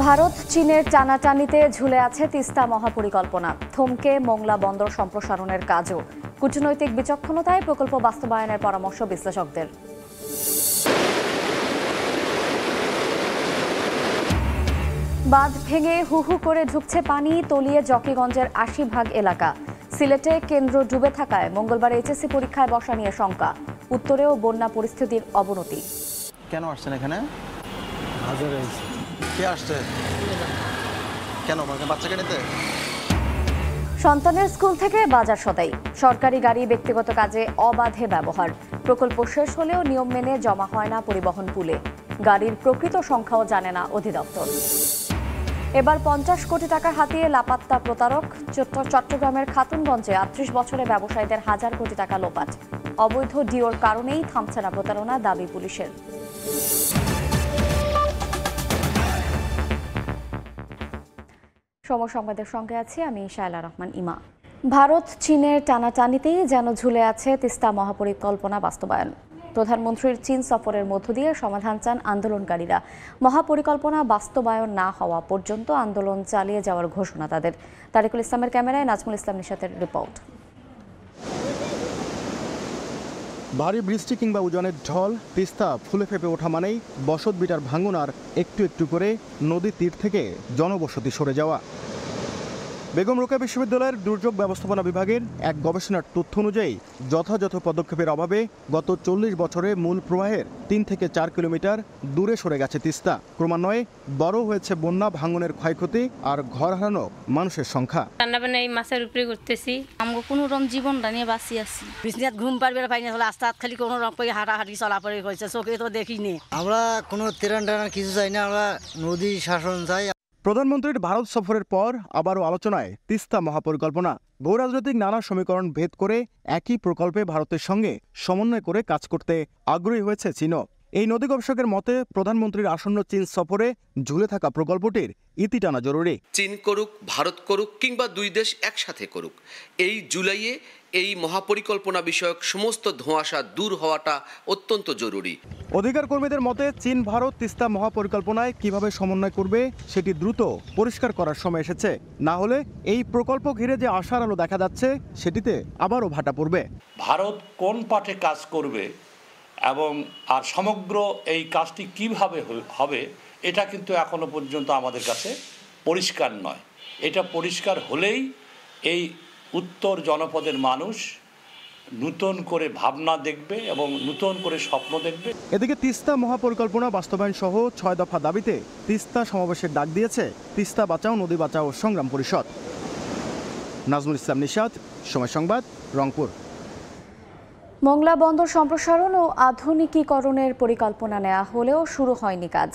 ভারত চীনের টানাটানিতে ঝুলে আছে তিস্তা মহাপরিকল্পনা। থমকে মোংলা বন্দর সম্প্রসারণের কাজও। কূটনৈতিক বিচক্ষণতায় প্রকল্প বাস্তবায়নের পরামর্শ বিশ্লেষকদের। বাঁধ ভেঙে হু হু করে ঢুকছে পানি তলিয়ে জকিগঞ্জের আশি ভাগ এলাকা। সিলেটে কেন্দ্র ডুবে থাকায় মঙ্গলবার এইচএসসি পরীক্ষায় বসা নিয়ে শঙ্কা। উত্তরেও বন্যা পরিস্থিতির অবনতি। কেন আসছেন এখানে? হাজারে কে আসছে? কেন মানে বাচ্চাকে নিতে সন্তানের স্কুল থেকে বাজার সদাই। সরকারি গাড়ি ব্যক্তিগত কাজে অবাধে ব্যবহার। প্রকল্প শেষ হলেও নিয়ম মেনে জমা হয় না পরিবহন পুলে। গাড়ির প্রকৃত সংখ্যাও জানে না অধিদপ্তর। এবার পঞ্চাশ কোটি টাকা হাতিয়ে লাপাত্তা প্রতারক। চট্ট- চট্টগ্রামের খাতুনগঞ্জে আটত্রিশ বছরে ব্যবসায়ীদের হাজার কোটি টাকা লোপাট। অবৈধ ডিওর কারণেই থামছে না প্রতারণা দাবি পুলিশের। সময় সংবাদের সঙ্গে আছি আমি শায়লা রহমান ইমা। ভারত চীনের টানাটানিতেই যেন ঝুলে আছে তিস্তা মহাপরিকল্পনা বাস্তবায়ন। প্রধানমন্ত্রীর চীন সফরের মধ্য দিয়ে সমাধান চান আন্দোলনকারীরা। মহাপরিকল্পনা বাস্তবায়ন না হওয়া পর্যন্ত আন্দোলন চালিয়ে যাওয়ার ঘোষণা তাদের। তারিকুল ইসলামের ক্যামেরায় নাজমুল ইসলাম নিশাতের রিপোর্ট। ভারী বৃষ্টি কিংবা উজানের ঢল, তিস্তা ফুলে ফেপে ওঠা মানেই বসত বিটার ভাঙন আর একটু একটু করে নদীর তীর থেকে জনবসতি সরে যাওয়া। বেগম রোকেয়া বিশ্ববিদ্যালয়ের দুর্যোগ ব্যবস্থাপনা বিভাগের এক গবেষণার তথ্য অনুযায়ী যথাযথ পদক্ষেপের অভাবে গত চল্লিশ বছরে মূল প্রবাহের তিন থেকে চার কিলোমিটার দূরে সরে গেছে তিস্তা। ক্রমান্বয়ে বড় হয়েছে বন্যা ভাঙনের ক্ষয়ক্ষতি আর ঘর হারানো মানুষের সংখ্যা। রান্না এই মাছের উপরে করতেছি। আমগো কোনো রকম জীবনটা নিয়ে বাঁচি আছি। বিছনাত ঘুম পারবে না পাইনি হলে আস্তে খালি কোনো রকম করে হাঁটাহাঁটি চলাফেরা হয়েছে চোখে তো দেখিনি। আমরা কোনো তেরান টানার কিছু চাই না আমরা নদী শাসন চাই প্রধানমন্ত্রীর ভারত সফরের পর আবারও আলোচনায় তিস্তা মহাপরিকল্পনা। ভূরাজনৈতিক নানা সমীকরণ ভেদ করে একই প্রকল্পে ভারতের সঙ্গে সমন্বয় করে কাজ করতে আগ্রহী হয়েছে চীনও। এই নদী গবেষকের মতে প্রধানমন্ত্রীর আসন্ন চীন সফরে ঝুলে থাকা প্রকল্পটির ইতি টানা জরুরি। চীন করুক ভারত করুক কিংবা দুই দেশ একসাথে করুক এই জুলাইয়ে এই মহাপরিকল্পনা বিষয়ক সমস্ত ধোঁয়াশা দূর হওয়াটা অত্যন্ত জরুরি। অধিকার কর্মীদের মতে চীন ভারত তিস্তা মহাপরিকল্পনায় কীভাবে সমন্বয় করবে সেটি দ্রুত পরিষ্কার করার সময় এসেছে। না হলে এই প্রকল্প ঘিরে যে আশার আলো দেখা যাচ্ছে সেটিতে আবারও ভাটা পড়বে। ভারত কোন পাঠে কাজ করবে এবং আর সমগ্র এই কাজটি কীভাবে হবে, এটা কিন্তু এখনও পর্যন্ত আমাদের কাছে পরিষ্কার নয়। এটা পরিষ্কার হলেই এই উত্তর জনপদের মানুষ নূতন করে ভাবনা দেখবে এবং নূতন করে স্বপ্ন দেখবে। এদিকে তিস্তা মহাপরিকল্পনা বাস্তবায়ন সহ ছয় দফা দাবিতে তিস্তা সমাবেশের ডাক দিয়েছে তিস্তা বাঁচাও, নদী বাঁচাও সংগ্রাম পরিষদ। নাজমুল ইসলাম নিশাদ সময় সংবাদ, রংপুর। মংলা বন্দর সম্প্রসারণ ও আধুনিকীকরণের পরিকল্পনা নেওয়া হলেও শুরু হয়নি কাজ।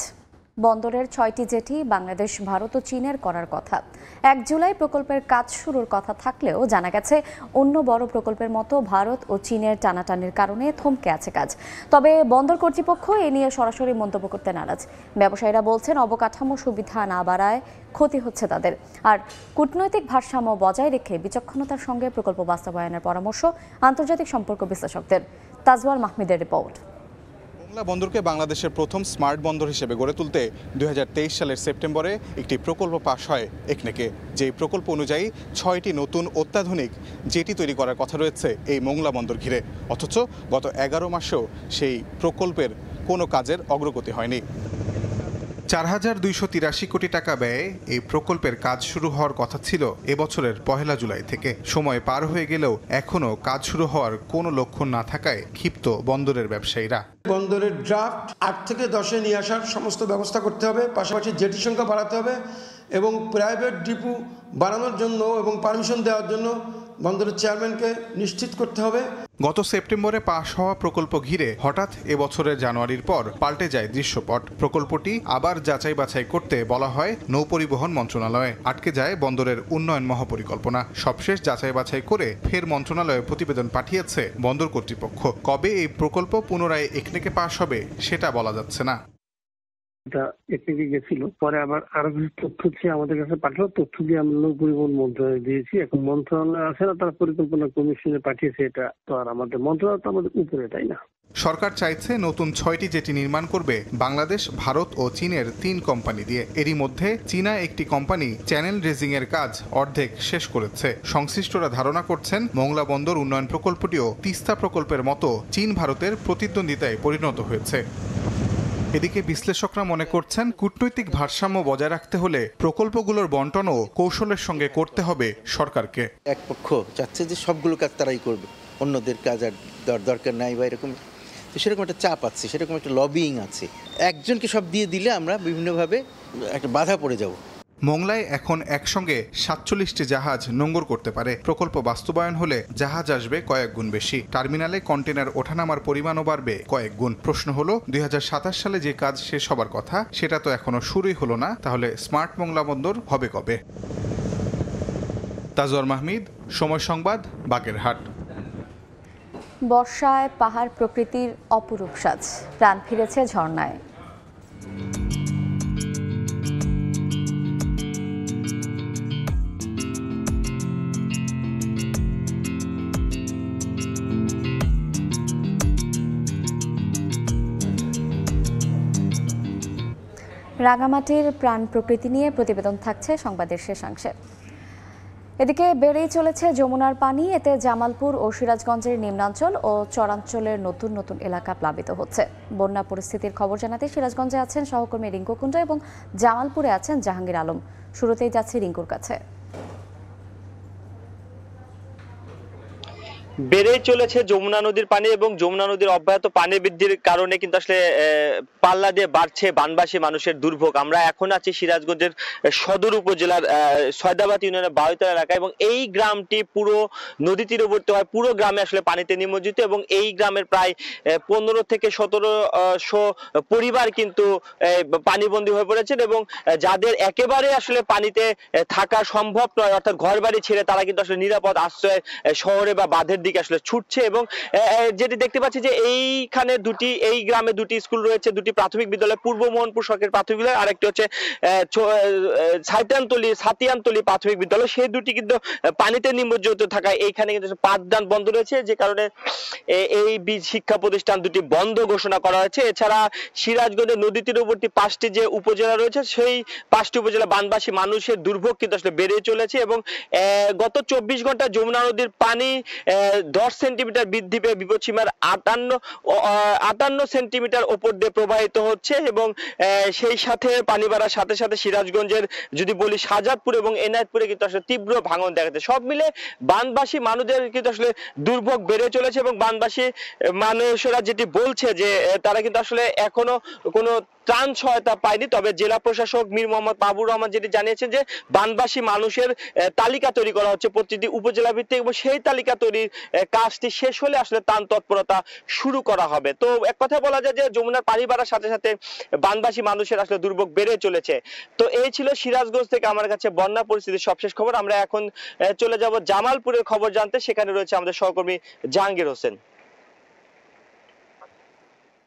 বন্দরের ছয়টি জেটি বাংলাদেশ, ভারত ও চীনের করার কথা। এক জুলাই প্রকল্পের কাজ শুরুর কথা থাকলেও জানা গেছে, অন্য বড় প্রকল্পের মতো ভারত ও চীনের টানাটানির কারণে থমকে আছে কাজ। তবে বন্দর কর্তৃপক্ষ এ নিয়ে সরাসরি মন্তব্য করতে নারাজ। ব্যবসায়ীরা বলছেন, অবকাঠামো সুবিধা না বাড়ায় ক্ষতি হচ্ছে তাদের। আর কূটনৈতিক ভারসাম্য বজায় রেখে বিচক্ষণতার সঙ্গে প্রকল্প বাস্তবায়নের পরামর্শ আন্তর্জাতিক সম্পর্ক বিশ্লেষকদের। তাজওয়াল মাহমিদের রিপোর্ট। মোংলা বন্দরকে বাংলাদেশের প্রথম স্মার্ট বন্দর হিসেবে গড়ে তুলতে দু হাজার তেইশ সালের সেপ্টেম্বরে একটি প্রকল্প পাশ হয় একনেকে। যেই প্রকল্প অনুযায়ী ছয়টি নতুন অত্যাধুনিক জেটি তৈরি করার কথা রয়েছে এই মোংলা বন্দর ঘিরে। অথচ গত এগারো মাসেও সেই প্রকল্পের কোনো কাজের অগ্রগতি হয়নি। চার হাজার দুইশো তিরাশি কোটি টাকা ব্যয়ে এই প্রকল্পের কাজ শুরু হওয়ার কথা ছিল এবছরের পহেলা জুলাই থেকে। সময় পার হয়ে গেলেও এখনও কাজ শুরু হওয়ার কোনো লক্ষণ না থাকায় ক্ষিপ্ত বন্দরের ব্যবসায়ীরা। বন্দরের ড্রাফট আট থেকে দশে নিয়ে আসার সমস্ত ব্যবস্থা করতে হবে, পাশাপাশি জেটি সংখ্যা বাড়াতে হবে এবং প্রাইভেট ডিপু বাড়ানোর জন্য এবং পারমিশন দেওয়ার জন্য বন্দরের চেয়ারম্যানকে নিশ্চিত করতে হবে। গত সেপ্টেম্বরে পাশ হওয়া প্রকল্প ঘিরে হঠাৎ এবছরের জানুয়ারির পর পাল্টে যায় দৃশ্যপট। প্রকল্পটি আবার যাচাই বাছাই করতে বলা হয় নৌপরিবহন মন্ত্রণালয়ে। আটকে যায় বন্দরের উন্নয়ন মহাপরিকল্পনা। সবশেষ যাচাই বাছাই করে ফের মন্ত্রণালয়ে প্রতিবেদন পাঠিয়েছে বন্দর কর্তৃপক্ষ। কবে এই প্রকল্প পুনরায় একনেকে পাশ হবে সেটা বলা যাচ্ছে না। এটা এদিকে গেছিল। পরে আবার আরও কিছু তথ্য চেয়ে আমাদের কাছে পাঠালো। তথ্য দিয়ে আমরা নৌ পরিবহন মন্ত্রণালয়ে দিয়েছি। এখন মন্ত্রণালয় আছে না, তারা পরিকল্পনা কমিশনে পাঠিয়েছে এটা তো আর আমাদের মন্ত্রণালয় তো আমাদের উপরে, তাই না? সরকার চাইছে নতুন ছয়টি জেটি নির্মাণ করবে বাংলাদেশ, ভারত ও চীনের তিন কোম্পানি দিয়ে। এরই মধ্যে চীনা একটি কোম্পানি চ্যানেল রেজিং এর কাজ অর্ধেক শেষ করেছে। সংশ্লিষ্টরা ধারণা করছেন, মোংলা বন্দর উন্নয়ন প্রকল্পটিও তিস্তা প্রকল্পের মতো চীন ভারতের প্রতিদ্বন্দ্বিতায় পরিণত হয়েছে। এদিকে বিশ্লেষকরা মনে করছেন কূটনৈতিক ভারসাম্য বজায় রাখতে হলে প্রকল্পগুলোর বন্টনও কৌশলের সঙ্গে করতে হবে সরকারকে। এক পক্ষ চাচ্ছে যে সবগুলো কাজ তারাই করবে। অন্যদের কাজ আর দরকার নাই বা এরকম। তো সেরকম একটা চাপ আছে, সেরকম একটা লবিং আছে। একজনকে সব দিয়ে দিলে আমরা বিভিন্নভাবে একটা বাধা পড়ে যাব। মোংলায় এখন একসঙ্গে সাতচল্লিশটি জাহাজ নোঙ্গর করতে পারে। প্রকল্প বাস্তবায়ন হলে জাহাজ আসবে কয়েক গুণ বেশি। টার্মিনালে কন্টেনার ওঠানামার পরিমাণও বাড়বে কয়েক গুণ। প্রশ্ন হলো, দুই হাজার সাতাশ সালে যে কাজ শেষ হবার কথা, সেটা তো এখনও শুরুই হলো না। তাহলে স্মার্ট মোংলা বন্দর হবে কবে? তাজওয়ার মাহমিদ, সময় সংবাদ, বাগেরহাট। বর্ষায় পাহাড় প্রকৃতির অপরূপ সাজ। প্রাণ ফিরেছে ঝর্ণায়। রাঙামাটির প্রাণ প্রকৃতি নিয়ে প্রতিবেদন থাকছে সংবাদের শেষাংশে এদিকে বেড়েই চলেছে যমুনার পানি, এতে জামালপুর ও সিরাজগঞ্জের নিম্নাঞ্চল ও চরাঞ্চলের নতুন নতুন এলাকা প্লাবিত হচ্ছে। বন্যা পরিস্থিতির খবর জানাতে সিরাজগঞ্জে আছেন সহকর্মী রিঙ্কু কুণ্ড এবং জামালপুরে আছেন জাহাঙ্গীর আলম। শুরুতেই যাচ্ছে রিঙ্কুর কাছে। বেড়েই চলেছে যমুনা নদীর পানি এবং যমুনা নদীর অব্যাহত পানি বৃদ্ধির কারণে কিন্তু আসলে পাল্লা দিয়ে বাড়ছে বানবাসী মানুষের দুর্ভোগ। আমরা এখন আছি সিরাজগঞ্জের সদর উপজেলার সয়দাবাদ ইউনিয়নের বায়ুতলা এলাকা এবং এই গ্রামটি পুরো নদী তীরবর্তী হয়, পুরো গ্রামে আসলে পানিতে নিমজ্জিত এবং এই গ্রামের প্রায় পনেরো থেকে সতেরো শো পরিবার কিন্তু পানিবন্দী হয়ে পড়েছেন এবং যাদের একেবারে আসলে পানিতে থাকা সম্ভব নয়, অর্থাৎ ঘর বাড়ি ছেড়ে তারা কিন্তু আসলে নিরাপদ আশ্রয় শহরে বা বাঁধের দিকে আসলে ছুটছে এবং যেটি দেখতে পাচ্ছি যে এইখানে দুটি এই গ্রামে দুটি স্কুল রয়েছে দুটি প্রাথমিক বিদ্যালয় পূর্ব মোহনপুর সরকারি প্রাথমিক বিদ্যালয় আরেকটি হচ্ছে আহ, সাইতানতলি সাতিয়ানতলি প্রাথমিক বিদ্যালয়। সেই দুটি কিন্তু পানিতে নিমজ্জিত থাকায় এইখানে কিন্তু পাঠদান বন্ধ রয়েছে যে কারণে এই বি- শিক্ষা প্রতিষ্ঠান দুটি বন্ধ ঘোষণা করা হয়েছে। এছাড়া সিরাজগঞ্জের নদী তীরবর্তী পাঁচটি যে উপজেলা রয়েছে সেই পাঁচটি উপজেলা বানবাসী মানুষের দুর্ভোগ কিন্তু আসলে বেড়ে চলেছে এবং গত চব্বিশ ঘণ্টা যমুনা নদীর পানি দশ সেন্টিমিটার বৃদ্ধি পেয়ে বিপদসীমার আটান্ন আটান্ন সেন্টিমিটার ওপর দিয়ে প্রবাহিত হচ্ছে এবং সেই সাথে পানি বাড়ার সাথে সাথে সিরাজগঞ্জের যদি বলি শাহজাদপুর এবং এনায়তপুরে কিন্তু আসলে তীব্র ভাঙন দেখা যাচ্ছে। সব মিলে বানবাসী মানুষদের কিন্তু আসলে দুর্ভোগ বেড়ে চলেছে এবং বানবাসী মানুষেরা যেটি বলছে যে তারা কিন্তু আসলে এখনও কোনো ত্রাণ সহায়তা পায়নি। তবে জেলা প্রশাসক মীর মোহাম্মদ মাহবুর রহমান যেটি জানিয়েছেন যে, বানবাসী মানুষের তালিকা তৈরি করা হচ্ছে প্রতিটি উপজেলা ভিত্তিক এবং সেই তালিকা তৈরির কাজটি শেষ হলে আসলে তান তৎপরতা শুরু করা হবে। তো এক কথা বলা যায় যে যমুনার পানি বাড়ার সাথে সাথে বানবাসী মানুষের আসলে দুর্ভোগ বেড়ে চলেছে। তো এই ছিল সিরাজগঞ্জ থেকে আমার কাছে বন্যা পরিস্থিতির সবশেষ খবর। আমরা এখন চলে যাব জামালপুরের খবর জানতে। সেখানে রয়েছে আমাদের সহকর্মী জাহাঙ্গীর হোসেন।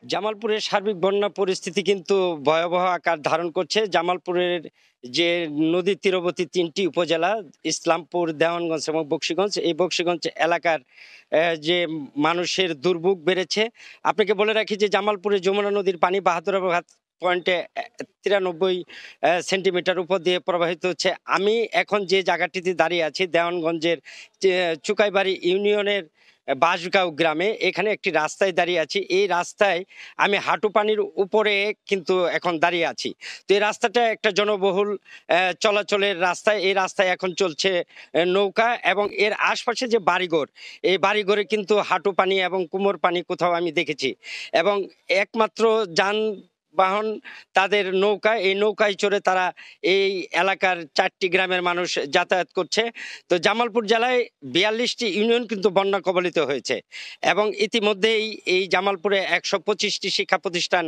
জামালপুরের সার্বিক বন্যা পরিস্থিতি কিন্তু ভয়াবহ আকার ধারণ করছে। জামালপুরের যে নদী তীরবর্তী তিনটি উপজেলা, ইসলামপুর, দেওয়ানগঞ্জ এবং বক্সিগঞ্জ, এই বক্সিগঞ্জ এলাকার যে মানুষের দুর্ভোগ বেড়েছে। আপনাকে বলে রাখি যে জামালপুরে যমুনা নদীর পানি বাহাদুরাবাদ পয়েন্টে তিরানব্বই সেন্টিমিটার উপর দিয়ে প্রবাহিত হচ্ছে। আমি এখন যে জায়গাটিতে দাঁড়িয়ে আছি, দেওয়ানগঞ্জের চুকাইবাড়ি ইউনিয়নের বাঁশগাঁও গ্রামে এখানে একটি রাস্তায় দাঁড়িয়ে আছি। এই রাস্তায় আমি হাঁটু পানির উপরে কিন্তু এখন দাঁড়িয়ে আছি। তো এই রাস্তাটা একটা জনবহুল চলাচলের রাস্তায় এই রাস্তায় এখন চলছে নৌকা এবং এর আশপাশে যে বাড়িঘর, এই বাড়িঘরে কিন্তু হাঁটু পানি এবং কুমোর পানি কোথাও আমি দেখেছি। এবং একমাত্র যান বাহন তাদের নৌকা এই নৌকায় চড়ে তারা এই এলাকার চারটি গ্রামের মানুষ যাতায়াত করছে। তো জামালপুর জেলায় বিয়াল্লিশটি ইউনিয়ন কিন্তু বন্যা কবলিত হয়েছে এবং ইতিমধ্যেই এই জামালপুরে একশো পঁচিশটি শিক্ষা প্রতিষ্ঠান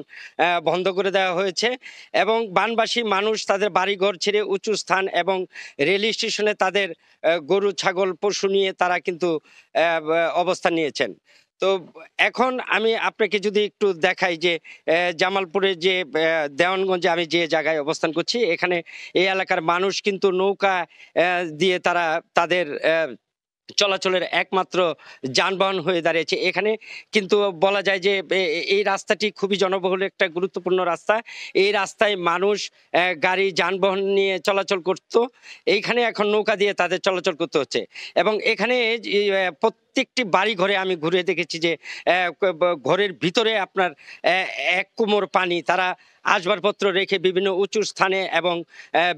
বন্ধ করে দেওয়া হয়েছে এবং বানবাসী মানুষ তাদের বাড়িঘর ছেড়ে উঁচু স্থান এবং রেল স্টেশনে তাদের গরু, ছাগল, পশু নিয়ে তারা কিন্তু অবস্থান নিয়েছেন। তো এখন আমি আপনাকে যদি একটু দেখাই যে জামালপুরে যে দেওয়ানগঞ্জে আমি যে জায়গায় অবস্থান করছি, এখানে এই এলাকার মানুষ কিন্তু নৌকা দিয়ে তারা তাদের চলাচলের একমাত্র যানবাহন হয়ে দাঁড়িয়েছে। এখানে কিন্তু বলা যায় যে এই রাস্তাটি খুবই জনবহুল একটা গুরুত্বপূর্ণ রাস্তা। এই রাস্তায় মানুষ গাড়ি, যানবাহন নিয়ে চলাচল করত। এইখানে এখন নৌকা দিয়ে তাদের চলাচল করতে হচ্ছে। এবং এখানে প্রত্যেকটি বাড়ি ঘরে আমি ঘুরে দেখেছি যে ঘরের ভিতরে আপনার এক কোমর পানি, তারা আসবাবপত্র রেখে বিভিন্ন উঁচু স্থানে এবং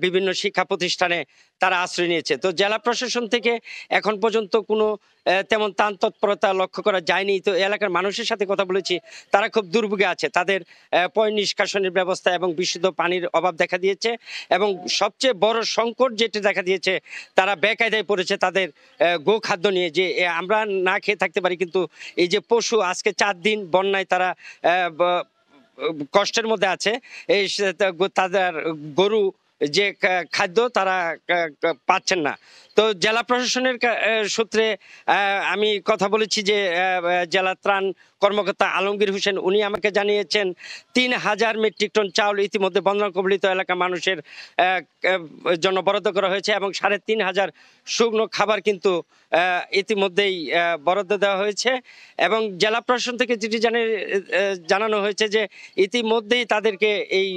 বিভিন্ন শিক্ষা প্রতিষ্ঠানে তারা আশ্রয় নিয়েছে। তো জেলা প্রশাসন থেকে এখন পর্যন্ত কোনো তেমন তান তৎপরতা লক্ষ্য করা যায়নি। তো এলাকার মানুষের সাথে কথা বলেছি তারা খুব দুর্ভোগে আছে। তাদের পয় নিষ্কাশনের ব্যবস্থা এবং বিশুদ্ধ পানির অভাব দেখা দিয়েছে এবং সবচেয়ে বড় সংকট যেটা দেখা দিয়েছে তারা বেকায়দায় পড়েছে তাদের আহ, গোখাদ্য নিয়ে যে আমরা না খেয়ে থাকতে পারি কিন্তু এই যে পশু আজকে চার দিন বন্যায় তারা কষ্টের মধ্যে আছে। এই গো- তাদের গরু যে খাদ্য তারা পাচ্ছেন না। তো জেলা প্রশাসনের সূত্রে আমি কথা বলেছি যে জেলা ত্রাণ কর্মকর্তা আলমগীর হোসেন, উনি আমাকে জানিয়েছেন, তিন হাজার মেট্রিক টন চাউল ইতিমধ্যে বন্যা কবলিত এলাকা মানুষের জন্য বরাদ্দ করা হয়েছে এবং সাড়ে তিন হাজার শুকনো খাবার কিন্তু ইতিমধ্যেই বরাদ্দ দেওয়া হয়েছে। এবং জেলা প্রশাসন থেকে যেটি জানে জানানো হয়েছে যে, ইতিমধ্যেই তাদেরকে এই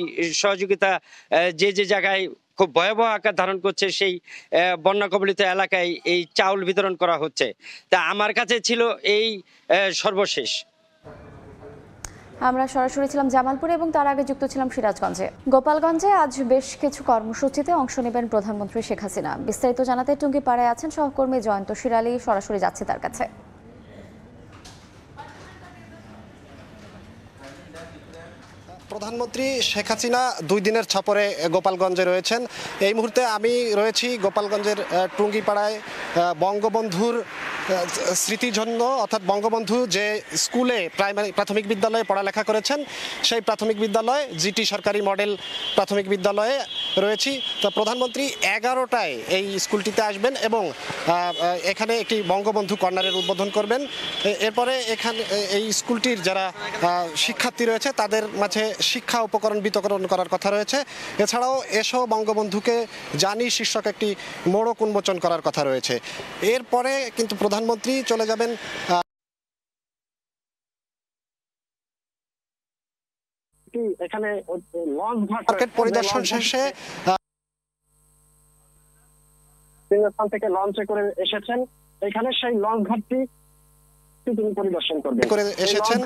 সহযোগিতা যে যে জায়গায় খুব ভয়াবহ আকার ধারণ করছে সেই বন্যা কবলিত এলাকায় এই চাউল বিতরণ করা হচ্ছে। তা আমার কাছে ছিল এই সর্বশেষ। আমরা সরাসরি ছিলাম জামালপুরে এবং তার আগে যুক্ত ছিলাম সিরাজগঞ্জে। গোপালগঞ্জে আজ বেশ কিছু কর্মসূচিতে অংশ নেবেন প্রধানমন্ত্রী শেখ হাসিনা। বিস্তারিত জানাতে টুঙ্গিপাড়ায় আছেন সহকর্মী জয়ন্ত শিরালি, সরাসরি যাচ্ছে তার কাছে। প্রধানমন্ত্রী শেখ হাসিনা দুই দিনের সফরে গোপালগঞ্জে রয়েছেন। এই মুহূর্তে আমি রয়েছি গোপালগঞ্জের টুঙ্গিপাড়ায় বঙ্গবন্ধুর স্মৃতিজন্য, অর্থাৎ বঙ্গবন্ধু যে স্কুলে প্রাইমারি প্রাথমিক বিদ্যালয়ে পড়ালেখা করেছেন, সেই প্রাথমিক বিদ্যালয় জিটি সরকারি মডেল প্রাথমিক বিদ্যালয়ে রয়েছি। তো প্রধানমন্ত্রী এগারোটায় এই স্কুলটিতে আসবেন এবং এখানে একটি বঙ্গবন্ধু কর্নারের উদ্বোধন করবেন। এরপরে এখানে এই স্কুলটির যারা শিক্ষার্থী রয়েছে, তাদের মাঝে শিক্ষা উপকরণ বিতরণ করার কথা রয়েছে। এছাড়াও এসো বঙ্গবন্ধুকে জানি শীর্ষক একটি মোড়ক উন্মোচন করার কথা রয়েছে। এরপরে কিন্তু প্রধানমন্ত্রী চলে যাবেন এখানে লঞ্চ মার্কেট পরিদর্শন শেষে স্থান থেকে লঞ্চে করে এসেছেন। এখানে সেই লঞ্চ ঘাটটি তিনি পরিদর্শন করবেন। করে এসেছেন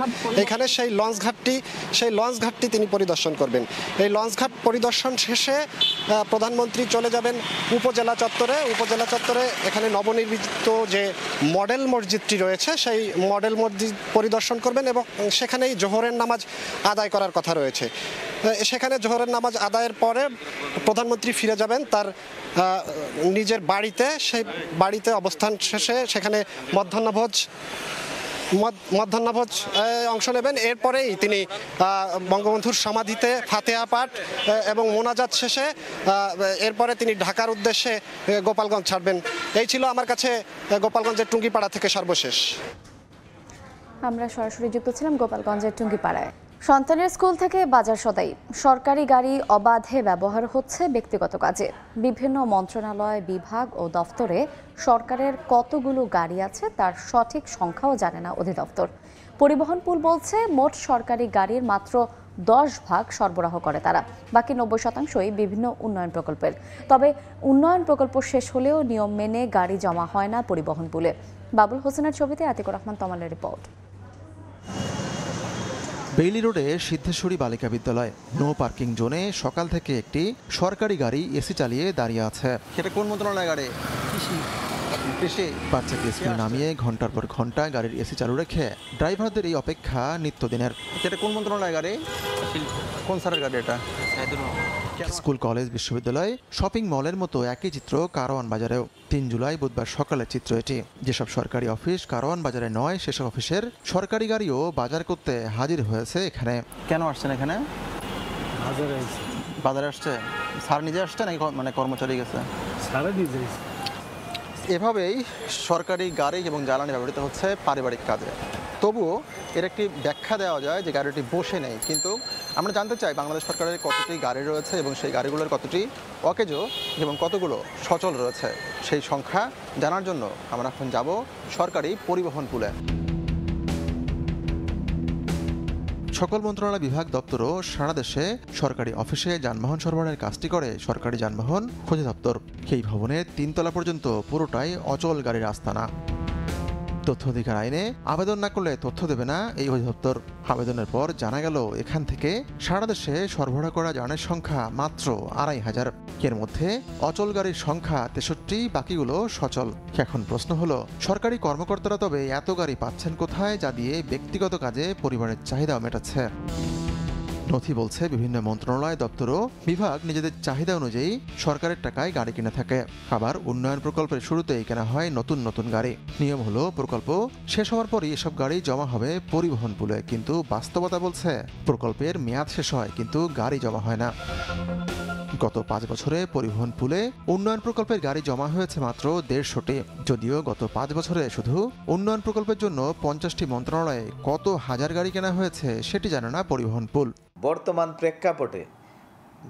এখানে সেই লঞ্চ ঘাটটি সেই লঞ্চ ঘাটটি তিনি পরিদর্শন করবেন। এই লঞ্চ ঘাট পরিদর্শন শেষে প্রধানমন্ত্রী চলে যাবেন উপজেলা চত্বরে। উপজেলা চত্বরে এখানে নবনির্মিত যে মডেল মসজিদটি রয়েছে সেই মডেল মসজিদ পরিদর্শন করবেন এবং সেখানেই জোহরের নামাজ আদায় করার কথা রয়েছে। সেখানে জোহরের নামাজ আদায়ের পরে প্রধানমন্ত্রী ফিরে যাবেন তার নিজের বাড়িতে। সেই বাড়িতে অবস্থান শেষে সেখানে মধ্যাহ্নভোজ মধ্যাহ্নভোজ অংশ নেবেন। এরপরেই তিনি বঙ্গবন্ধুর সমাধিতে ফাতেহা পাঠ এবং মোনাজাত শেষে এরপরে তিনি ঢাকার উদ্দেশ্যে গোপালগঞ্জ ছাড়বেন। এই ছিল আমার কাছে গোপালগঞ্জের টুঙ্গিপাড়া থেকে সর্বশেষ। আমরা সরাসরি যুক্ত ছিলাম গোপালগঞ্জের টুঙ্গিপাড়ায়। সন্তানের স্কুল থেকে বাজার সদাই। সরকারি গাড়ি অবাধে ব্যবহার হচ্ছে ব্যক্তিগত কাজে। বিভিন্ন মন্ত্রণালয়, বিভাগ ও দফতরে সরকারের কতগুলো গাড়ি আছে তার সঠিক সংখ্যাও জানে না অধিদপ্তর। পরিবহন পুল বলছে, মোট সরকারি গাড়ির মাত্র দশ ভাগ সরবরাহ করে তারা। বাকি নব্বই শতাংশই বিভিন্ন উন্নয়ন প্রকল্পের। তবে উন্নয়ন প্রকল্প শেষ হলেও নিয়ম মেনে গাড়ি জমা হয় না পরিবহন পুলে। বাবুল হোসেনের ছবিতে আতিকুর রহমান তমালের রিপোর্ট। বেইলি রোডে সিদ্ধেশ্বরী বালিকা বিদ্যালয়। নো পার্কিং জোনে সকাল থেকে একটি সরকারি গাড়ি এসি চালিয়ে দাঁড়িয়ে আছে। সেটা কোন মন্ত্রণালয় গাড়ি? কৃষি। বাচ্চাকে স্কুলে নামিয়ে ঘণ্টার পর ঘণ্টা গাড়ির এসি চালু রেখে ড্রাইভারদের এই অপেক্ষা নিত্যদিনের। সেটা কোন মন্ত্রণালয় গাড়ি? কোন স্যারের গাড়ি এটা? স্কুল কলেজ বিশ্ববিদ্যালয় শপিং মলের মতো একই চিত্র কারওয়ান বাজারেও। তিন জুলাই বুধবার সকালের চিত্র এটি। যেসব সরকারি অফিস কারওয়ান বাজারে নয় সেসব অফিসের সরকারি গাড়িও বাজার করতে হাজির হয়েছে এখানে। কেন আসছেন এখানে? বাজারে আসছে। স্যার নিজে আসছে নাকি মানে কর্মচারী গেছে? এভাবেই সরকারি গাড়ি এবং জ্বালানি ব্যবহৃত হচ্ছে পারিবারিক কাজে। তবুও এর একটি ব্যাখ্যা দেওয়া যায় যে গাড়িটি বসে নেই। কিন্তু আমরা জানতে চাই বাংলাদেশ সরকারের কতটি গাড়ি রয়েছে এবং সেই গাড়িগুলোর কতটি অকেজো এবং কতগুলো সচল রয়েছে সেই সংখ্যা জানার জন্য আমরা এখন যাব সরকারি পরিবহন পুলে। সকল মন্ত্রণালয় বিভাগ দপ্তরও সারা দেশে সরকারি অফিসে যানবাহন সরবরাহের কাজটি করে সরকারি যানবাহন খোঁজে দপ্তর। সেই ভবনের তিনতলা পর্যন্ত পুরোটাই অচল গাড়ির আস্তানা। তথ্য অধিকার আইনে আবেদন না করলে তথ্য দেবে না। এই অধিদপ্তর আবেদনের পর জানা গেল, এখান থেকে সারা দেশে সরবরাহ করা যানের সংখ্যা মাত্র আড়াই হাজার। এর মধ্যে অচল গাড়ির সংখ্যা তেষট্টি, বাকিগুলো সচল। এখন প্রশ্ন হলো, সরকারি কর্মকর্তারা তবে এত গাড়ি পাচ্ছেন কোথায়, যা দিয়ে ব্যক্তিগত কাজে পরিবারের চাহিদাও মেটাচ্ছে? নথি বলছে বিভিন্ন মন্ত্রণালয় দপ্তরও বিভাগ নিজেদের চাহিদা অনুযায়ী সরকারের টাকায় গাড়ি কিনে থাকে। আবার উন্নয়ন প্রকল্পের শুরুতেই কেনা হয় নতুন নতুন গাড়ি। নিয়ম হলো, প্রকল্প শেষ হওয়ার পরই এসব গাড়ি জমা হবে পরিবহন পুলে। কিন্তু বাস্তবতা বলছে, প্রকল্পের মেয়াদ শেষ হয় কিন্তু গাড়ি জমা হয় না। গত পাঁচ বছরে পরিবহন পুলে উন্নয়ন প্রকল্পের গাড়ি জমা হয়েছে মাত্র দেড়শোটি। যদিও গত পাঁচ বছরে শুধু উন্নয়ন প্রকল্পের জন্য পঞ্চাশটি মন্ত্রণালয়ে কত হাজার গাড়ি কেনা হয়েছে সেটি জানে না পরিবহন পুল। বর্তমান প্রেক্ষাপটে।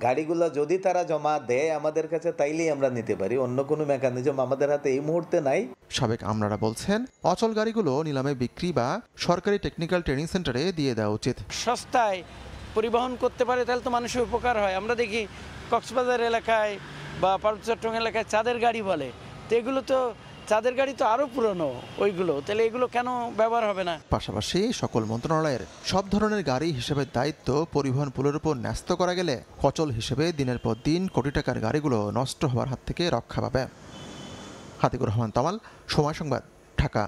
গাড়িগুলো যদি তারা জমা দেয় আমাদের কাছে তাইলেই আমরা নিতে পারি। অন্য কোনো মেকানিজম আমাদের হাতে এই মুহূর্তে নাই। সাবেক আমলারা বলছেন অচল গাড়িগুলো নিলামে বিক্রি বা সরকারি টেকনিক্যাল ট্রেনিং সেন্টারে দিয়ে দেওয়া উচিত। সস্তায় পরিবহন করতে পারে তাহলে তো মানুষের উপকার হয়। আমরা দেখি কক্সবাজার এলাকায় বা পার্বত্য চট্টগ্রাম এলাকায় চাঁদের গাড়ি বলে। তো এগুলো তো চাঁদের গাড়ি তো আরও পুরনো ওইগুলো। তাহলে এগুলো কেন ব্যবহার হবে না? পাশাপাশি সকল মন্ত্রণালয়ের সব ধরনের গাড়ি হিসেবে দায়িত্ব পরিবহন পুলের উপর ন্যস্ত করা গেলে অচল হিসেবে দিনের পর দিন কোটি টাকার গাড়িগুলো নষ্ট হওয়ার হাত থেকে রক্ষা পাবে। হাতিকুর রহমান তামাল সময় সংবাদ ঢাকা।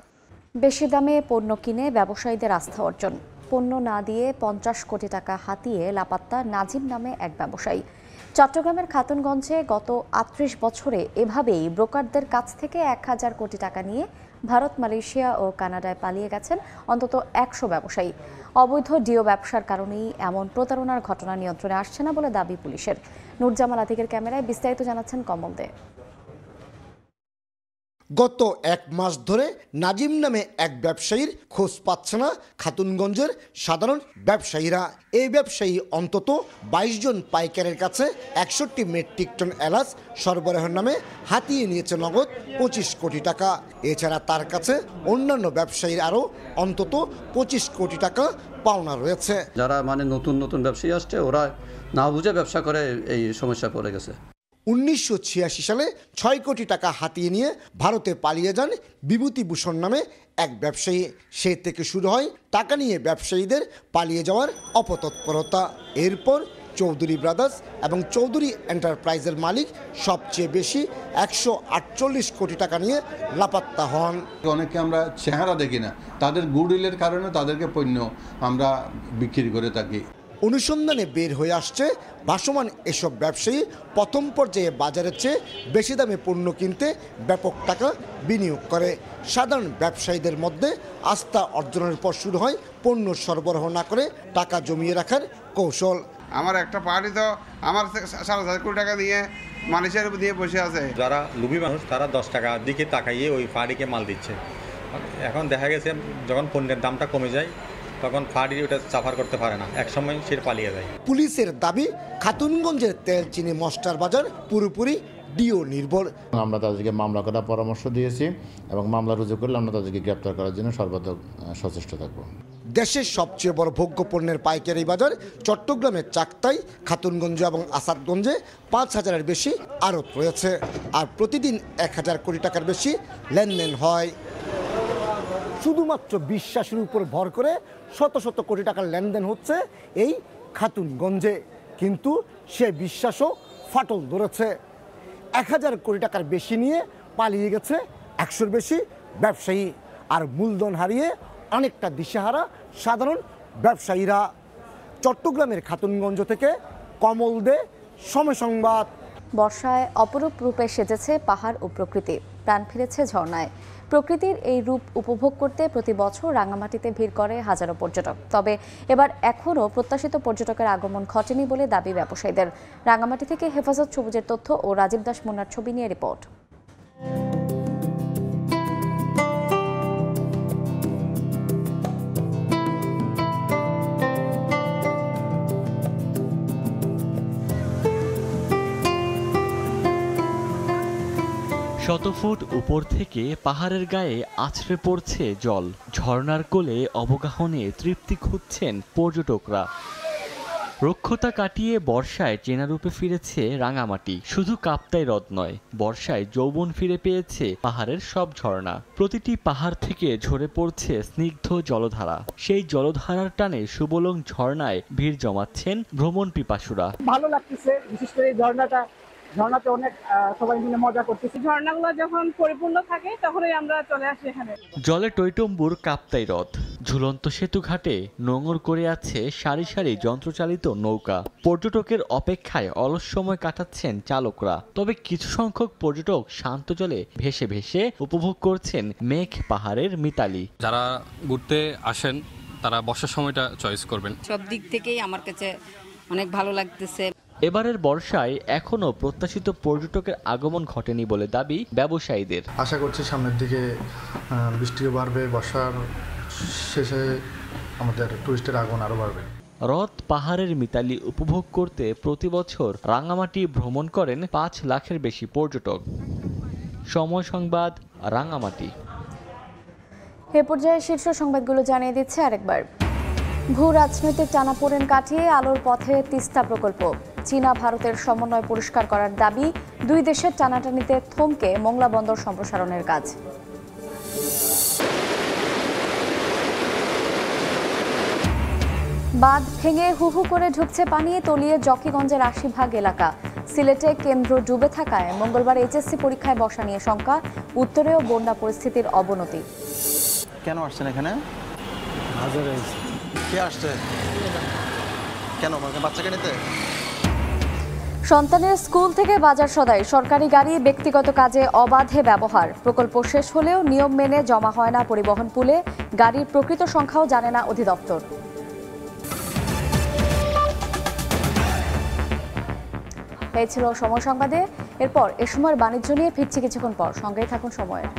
বেশি দামে পণ্য কিনে ব্যবসায়ীদের আস্থা অর্জন। পণ্য না দিয়ে পঞ্চাশ কোটি টাকা হাতিয়ে লাপাত্তা নাজিম নামে এক ব্যবসায়ী। চট্টগ্রামের খাতুনগঞ্জে গত আটত্রিশ বছরে এভাবেই ব্রোকারদের কাছ থেকে এক হাজার কোটি টাকা নিয়ে ভারত, মালয়েশিয়া ও কানাডায় পালিয়ে গেছেন অন্তত একশো ব্যবসায়ী। অবৈধ ডিও ব্যবসার কারণেই এমন প্রতারণার ঘটনা নিয়ন্ত্রণে আসছে না বলে দাবি পুলিশের। নুরজামাল আতিকের ক্যামেরায় বিস্তারিত জানাচ্ছেন কমল দে। গত এক মাস ধরে নাজিম নামে এক ব্যবসায়ীর খোঁজ পাচ্ছে না খাতুনগঞ্জের সাধারণ ব্যবসায়ীরা। এই ব্যবসায়ী অন্তত বাইশ জন পাইকারের কাছে একষট্টি মেট্রিক টন এলাচ সরবরাহের নামে হাতিয়ে নিয়েছে নগদ পঁচিশ কোটি টাকা। এছাড়া তার কাছে অন্যান্য ব্যবসায়ীর আরও অন্তত পঁচিশ কোটি টাকা পাওনা রয়েছে। যারা মানে নতুন নতুন ব্যবসায়ী আসছে, ওরা না বুঝে ব্যবসা করে এই সমস্যা পড়ে গেছে। উনিশশো ছিয়াশি সালে ছয় কোটি টাকা হাতিয়ে নিয়ে ভারতে পালিয়ে যান বিভূতিভূষণ নামে এক ব্যবসায়ী। সে থেকে শুরু হয় টাকা নিয়ে ব্যবসায়ীদের পালিয়ে যাওয়ার অপতৎপরতা। এরপর চৌধুরী ব্রাদার্স এবং চৌধুরী এন্টারপ্রাইজের মালিক সবচেয়ে বেশি একশো আটচল্লিশ কোটি টাকা নিয়ে লাপাত্তা হন। অনেকে আমরা চেহারা দেখি না। তাদের গুডউইলের কারণে তাদেরকে পণ্য আমরা বিক্রি করে থাকি। অনুসন্ধানে বের হয়ে আসছে ভাসমান এসব ব্যবসায়ী প্রথম পর্যায়ে বাজারের চেয়ে বেশি দামে পণ্য কিনতে ব্যাপক টাকা বিনিয়োগ করে। সাধারণ ব্যবসায়ীদের মধ্যে আস্থা অর্জনের পর শুরু হয় পণ্য সরবরাহ না করে টাকা জমিয়ে রাখার কৌশল। আমার একটা পার্টি তো আমার সাড়ে সাত কোটি টাকা দিয়ে মানুষের দিয়ে বসে আছে। যারা লুবি মানুষ তারা দশ টাকার দিকে তাকাইয়ে ওই ফাড়িকে মাল দিচ্ছে। এখন দেখা গেছে যখন পণ্যের দামটা কমে যায় তখন ফাড়ি ওটা সাফার করতে পারে না। এক সময় সে পালিয়ে যায়। পুলিশের দাবি খাতুনগঞ্জের তেল চিনি মস্টার বাজার পুরোপুরি ডিও নির্ভর। আমরা তাদেরকে মামলা করার পরামর্শ দিয়েছি এবং মামলা রুজু করলে আমরা তাদেরকে গ্রেপ্তার করার জন্য সর্বাত্মক সচেষ্ট থাকব। দেশের সবচেয়ে বড় ভোগ্য পণ্যের পাইকারি বাজার চট্টগ্রামের চাকতাই খাতুনগঞ্জ এবং আসাদগঞ্জে পাঁচ হাজারের বেশি আড়ত রয়েছে। আর প্রতিদিন এক হাজার কোটি টাকার বেশি লেনদেন হয়। শুধুমাত্র বিশ্বাসের উপর ভর করে শত শত কোটি টাকার লেনদেন হচ্ছে এই খাতুনগঞ্জে। কিন্তু সে বিশ্বাসও ফাটল ধরেছে। এক হাজার কোটি টাকার বেশি নিয়ে পালিয়ে গেছে একশোর বেশি ব্যবসায়ী। আর মূলধন হারিয়ে অনেকটা দিশেহারা সাধারণ ব্যবসায়ীরা। চট্টগ্রামের খাতুনগঞ্জ থেকে কমল দে, সময় সংবাদ। বর্ষায় অপরূপ রূপে সেজেছে পাহাড় ও প্রকৃতি। প্রাণ ফিরেছে ঝর্ণায়। প্রকৃতির এই রূপ উপভোগ করতে প্রতি বছর রাঙামাটিতে ভিড় করে হাজারো পর্যটক। তবে এবার এখনও প্রত্যাশিত পর্যটকের আগমন ঘটেনি বলে দাবি ব্যবসায়ীদের। রাঙামাটি থেকে হেফাজত সবুজের তথ্য ও রাজীব দাস মুন্নার ছবি নিয়ে রিপোর্ট। শত ফুট উপর থেকে পাহাড়ের গায়ে আছড়ে পড়ছে জল। ঝর্ণার কোলে অবগাহনে তৃপ্তি খুঁজছেন পর্যটকরা। রক্ষতা কাটিয়ে বর্ষায় চেনারূপে ফিরেছে রাঙামাটি। শুধু কাপ্তাই হ্রদ নয়, বর্ষায় যৌবন ফিরে পেয়েছে পাহাড়ের সব ঝর্ণা। প্রতিটি পাহাড় থেকে ঝরে পড়ছে স্নিগ্ধ জলধারা। সেই জলধারার টানে সুবলং ঝর্ণায় ভিড় জমাচ্ছেন ভ্রমণ পিপাসুরা। ভালো লাগতেছে, বিশেষ করে ঝর্ণাটা ঝর্ণাতে অনেক সবাই মিলে মজা করতেছি। ঝর্ণাগুলো যখন পরিপূর্ণ থাকে তখনই আমরা চলে আসি এখানে। জলে টৈটম্বুর কাপ্তাই হ্রদ। ঝুলন্ত সেতু ঘাটে নোঙর করে আছে সারি সারি যন্ত্রচালিত নৌকা। পর্যটকের অপেক্ষায় অলস সময় কাটাচ্ছেন চালকরা। তবে কিছু সংখ্যক পর্যটক শান্ত জলে ভেসে ভেসে উপভোগ করছেন মেঘ পাহাড়ের মিতালি। যারা ঘুরতে আসেন তারা বসার সময়টা চয়েস করবেন। সব দিক থেকেই আমার কাছে অনেক ভালো লাগতেছে। এবারের বর্ষায় এখনও প্রত্যাশিত পর্যটকের আগমন ঘটেনি বলে দাবি ব্যবসায়ীদের। আশা করছি সামনের দিকে বৃষ্টিও বাড়বে বর্ষার শেষে আমাদের টুরিস্টের আগমন আরও বাড়বে। হ্রদ পাহাড়ের মিতালি উপভোগ করতে প্রতি বছর রাঙামাটি ভ্রমণ করেন পাঁচ লাখের বেশি পর্যটক। সময় সংবাদ রাঙামাটি। এ পর্যায়ে শীর্ষ সংবাদগুলো জানিয়ে দিচ্ছে আরেকবার। ভূ রাজনৈতিক টানাপোড়েন কাটিয়ে আলোর পথে তিস্তা প্রকল্প। চীনা ভারতের সমন্বয় পরিষ্কার করার দাবি দুই দেশের টানাটানিতে থমকে মোংলা বন্দর সম্প্রসারণের কাজ। বাঁধ ভেঙে হু হু করে ঢুকছে পানি তলিয়ে জকিগঞ্জের আশি ভাগ এলাকা। সিলেটে কেন্দ্র ডুবে থাকায় মঙ্গলবার এইচএসসি পরীক্ষায় বসা নিয়ে শঙ্কা উত্তরেও বন্যা পরিস্থিতির অবনতি। কেন আসছেন এখানে? কে আসছে? কেন? মানে বাচ্চাকে নিতে? সন্তানের স্কুল থেকে বাজার সদাই সরকারি গাড়ি ব্যক্তিগত কাজে অবাধে ব্যবহার। প্রকল্প শেষ হলেও নিয়ম মেনে জমা হয় না পরিবহন পুলে। গাড়ির প্রকৃত সংখ্যাও জানে না অধিদপ্তর। এই ছিল সময় সংবাদে। এরপর এ সময়ের বাণিজ্য নিয়ে ফিরছি কিছুক্ষণ পর। সঙ্গেই থাকুন সময়ের।